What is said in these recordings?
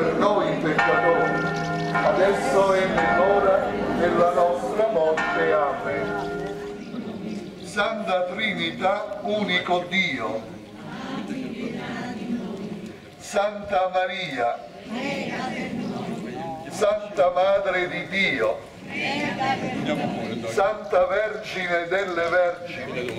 per noi peccatori, adesso è nell'ora della nostra morte. Amen. Santa Trinità, unico Dio. Santa Maria, Santa Madre di Dio, Santa Vergine delle Vergini,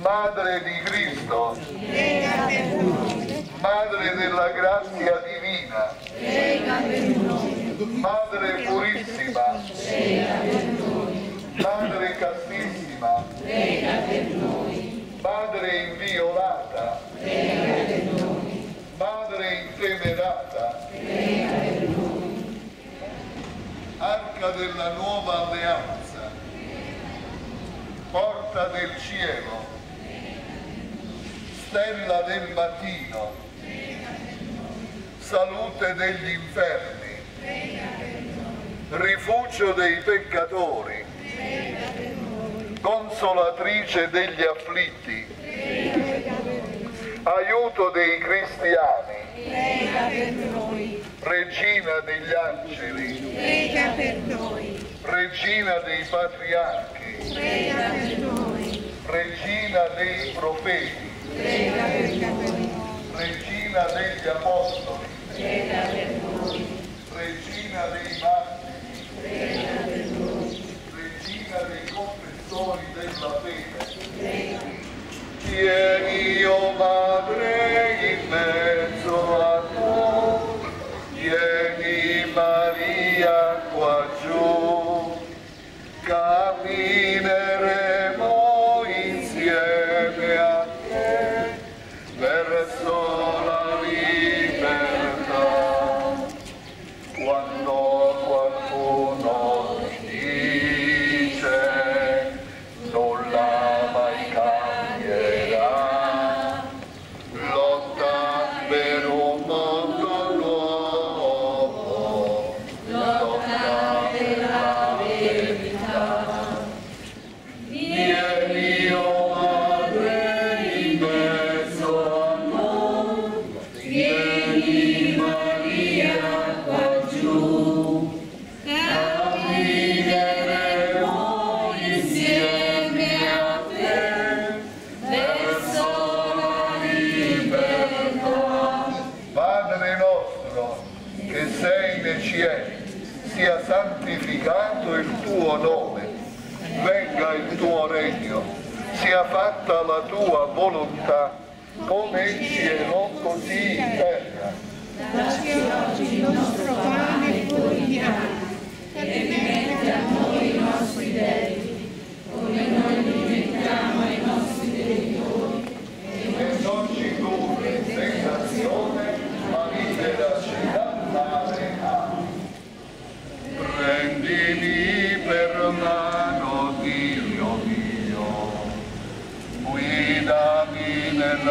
Madre di Cristo, prega per noi, Madre della grazia divina, prega per noi, Madre purissima, prega per noi, Madre castissima, prega per noi, Madre inviolata, prega per noi, Madre intemerata, prega per noi, Arca della nuova alleanza, Porta del cielo, Stella del mattino, Salute degli infermi, Rifugio dei peccatori, Consolatrice degli afflitti, Aiuto dei cristiani, Regina degli angeli, Regina dei patriarchi, Regina dei profeti, Regina degli apostoli, prega per noi, Regina dei martiri, prega per noi, Regina dei confessori della fede. prega, Tieni, o Madre, in mezzo venga il tuo regno, sia fatta la tua volontà, come in cielo così in terra. dacci oggi il nostro pane quotidiano,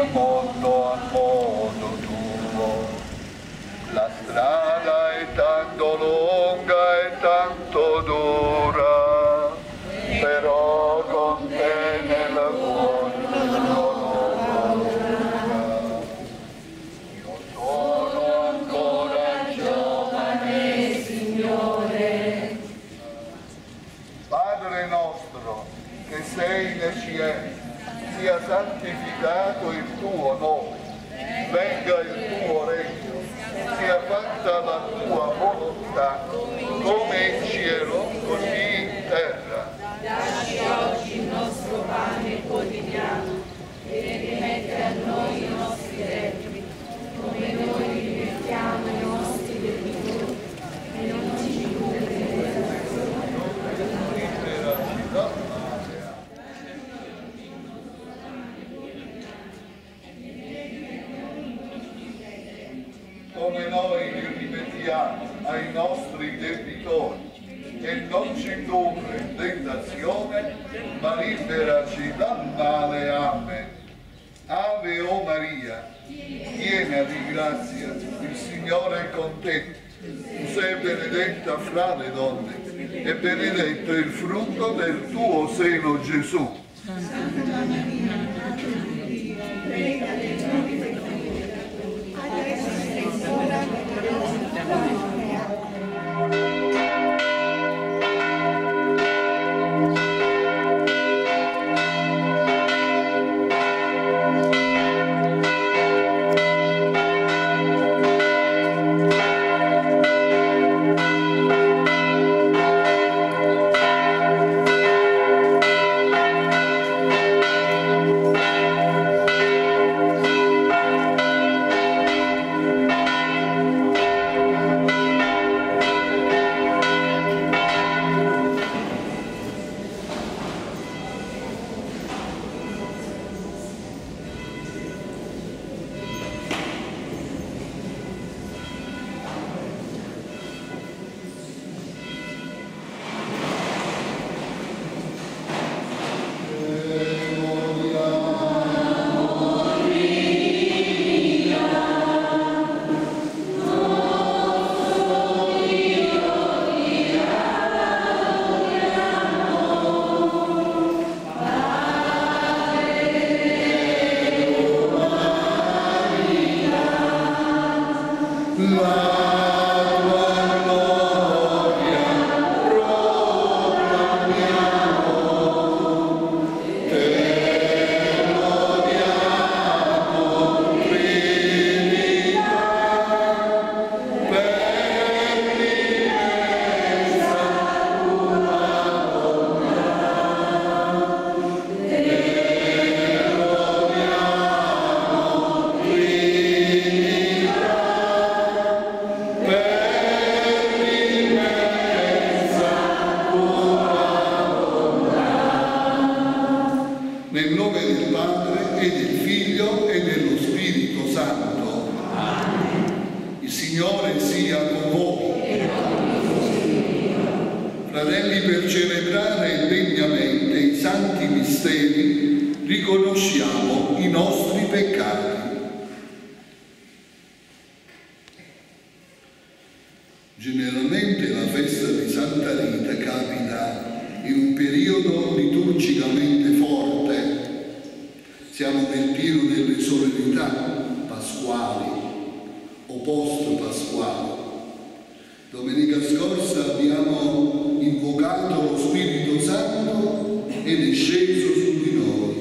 il mondo a mondo tuo. La strada è tanto lunga e tanto dura, però con te nel mondo non buona loro Io sono ancora giovane, Signore. Padre nostro, che sei nel cielo, sia santificato il tuo nome, venga il tuo regno, sia fatta la tua volontà, come in cielo, così ai nostri debitori e non ci indurre in tentazione, ma liberaci dal male. Amen. Ave o Maria, piena di grazia, il Signore è con te. Tu sei benedetta fra le donne e benedetto il frutto del tuo seno Gesù. Nel nome del Padre e del Figlio e dello Spirito Santo. Il Signore sia con voi. Fratelli, per celebrare degnamente i santi misteri, riconosciamo i nostri peccati. Generalmente la festa di Santa Rita delle solennità pasquali o post-pasquali. Domenica scorsa abbiamo invocato lo Spirito Santo ed è sceso su di noi.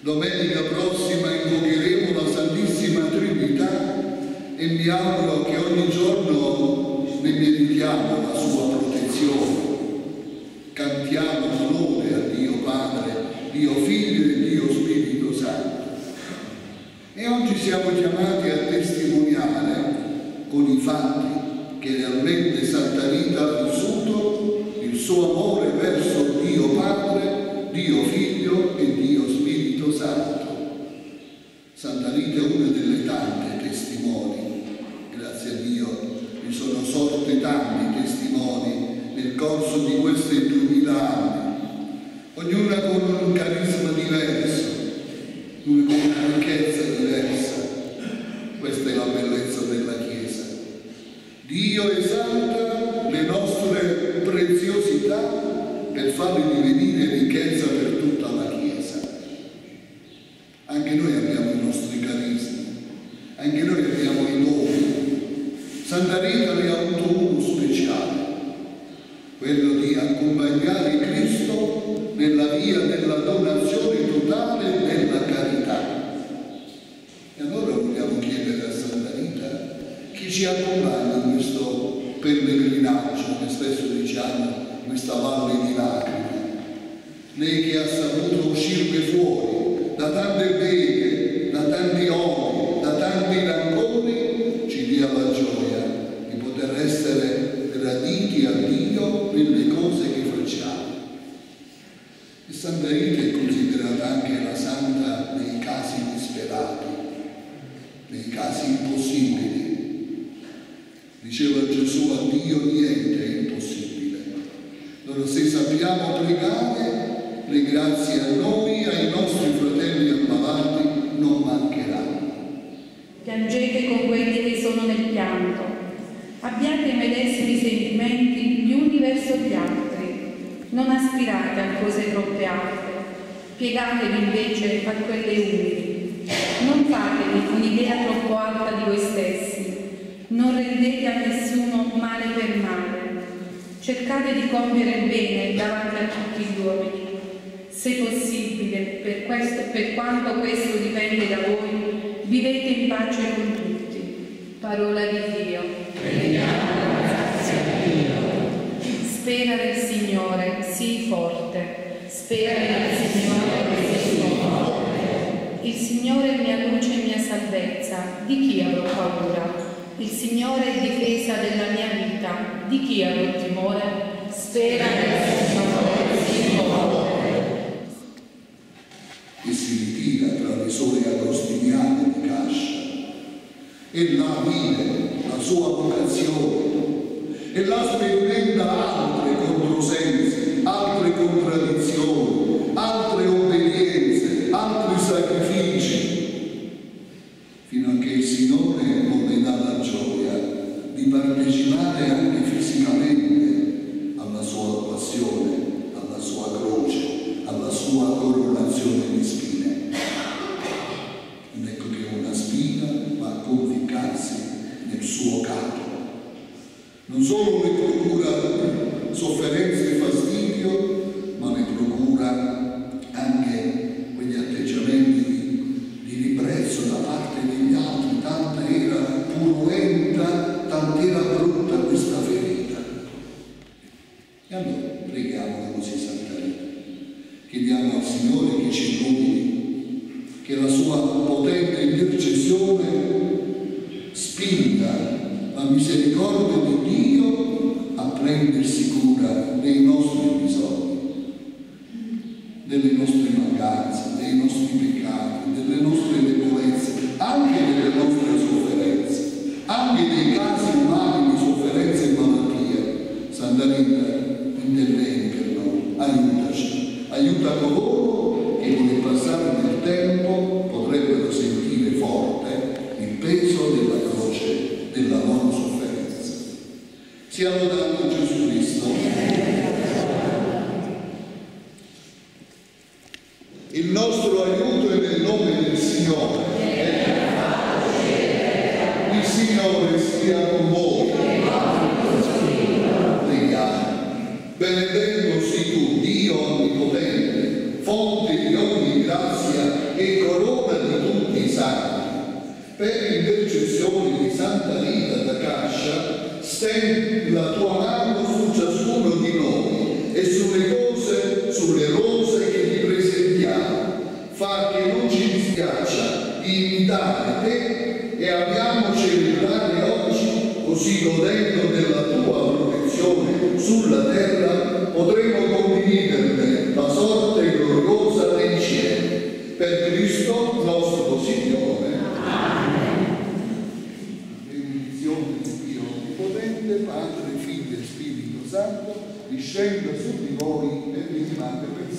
Domenica prossima invocheremo la Santissima Trinità e mi auguro che ogni giorno ne meritiamo la sua protezione. Cantiamo l'onore a Dio Padre, Dio Figlio oggi siamo chiamati a testimoniare con i fatti che realmente Santa Rita ha vissuto il suo amore verso Dio Padre, Dio Figlio e Dio Spirito Santo. Santa Rita è una delle tante testimoni, grazie a Dio mi sono sorti tanti testimoni nel corso di questi duemila anni, ognuna con un carisma diverso, con una ricchezza diversa. Questa è la bellezza della Chiesa. Dio esalta le nostre preziosità per farle divenire ricchezza per tutta la Chiesa. Anche noi abbiamo i nostri carismi, anche noi abbiamo i doni. Santa Rita ne ha avuto uno speciale, quello di accompagnare Cristo nella via della donazione totale e della carità. pellegrinaggio, come diciamo, questa valle di lacrime. Lei che ha saputo uscirne fuori da tante beghe, da tanti odi, da tanti rancori, ci dia la gioia di poter essere graditi a Dio nelle cose che facciamo. E Santa Rita è considerata anche la santa nei casi disperati, nei casi impossibili. Diceva Gesù a Dio niente. Allora se sappiamo pregare, le grazie a noi, ai nostri fratelli ammalati non mancheranno. Piangete con quelli che sono nel pianto. Abbiate i medesimi sentimenti gli uni verso gli altri. Non aspirate a cose troppe alte. Piegatevi invece a quelle umili. Non fatevi un'idea troppo alta di voi stessi. Non rendete a nessuno male per male. Cercate di compiere il bene davanti a tutti gli uomini. Se possibile, per, questo, per quanto questo dipende da voi, vivete in pace con tutti. Parola di Dio. Spera nel Signore, sii forte. Spera nel Signore, sii forte. Il Signore è mia luce e mia salvezza. Di chi avrò paura? Il Signore è difesa della mia vita. Di chi avrò timore? Spera nel sii forte. che si ritira tra le sole agostiniane di Cascia e là vive la sua vocazione e là sperimenta altre controsensi, altre contraddizioni, altre obbedienze, altri sacrifici, fino a che il Signore le dà la gioia di partecipare anche fisicamente sia con voi. Preghiamo. Benedetto sii tu, Dio Onnipotente, fonte di ogni grazia e corona di tutti i santi. Per intercessione di Santa Rita da Cascia, stendi la tua mano su ciascuno di noi e sulle cose, sulle rose che ti presentiamo. Fa che non ci dispiaccia di imitare te e abbiamo celebrare oggi, così godendo della tua protezione sulla terra, potremo condividerne la sorte gloriosa dei cieli. Per Cristo nostro Signore. Benedizione di Dio Onnipotente, Padre, Figlio e Spirito Santo, discenda su di voi e vi rimane per